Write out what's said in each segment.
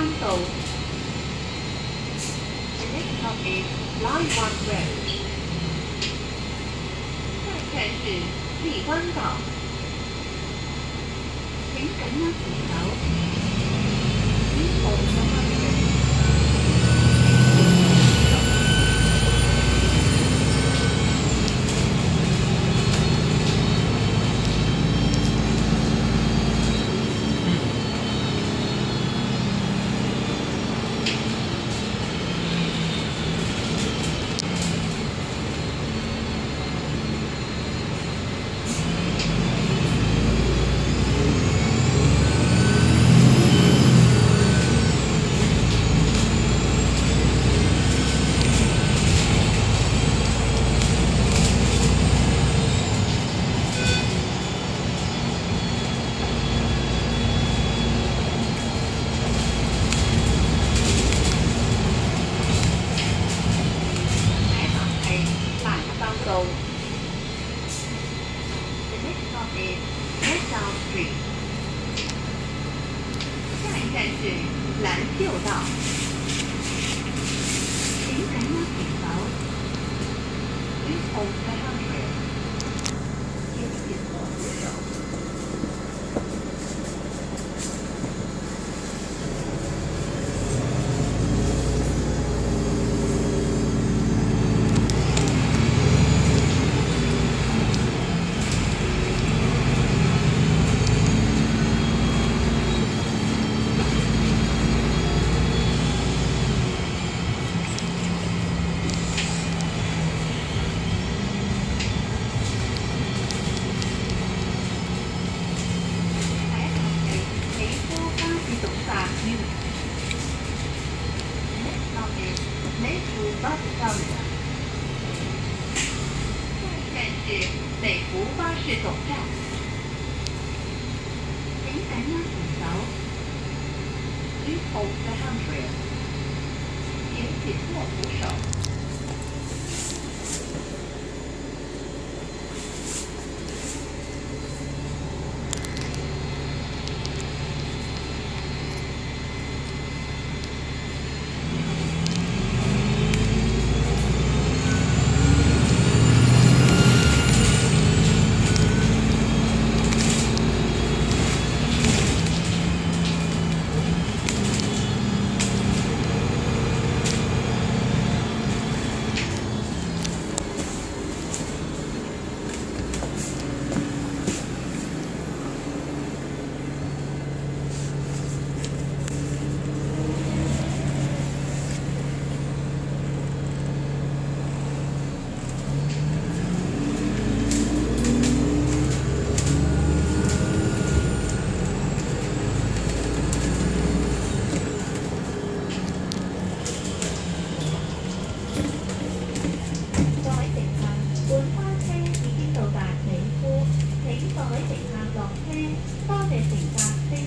One Bow. The next stop is Line One Road. 下一站是立湾岛。请赶紧走。是蓝六道。五八五到六，下一站是北湖巴士总站。邢台南湖桥，路口在上水，前进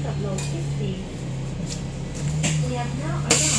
please upload this feed. We have now arrived.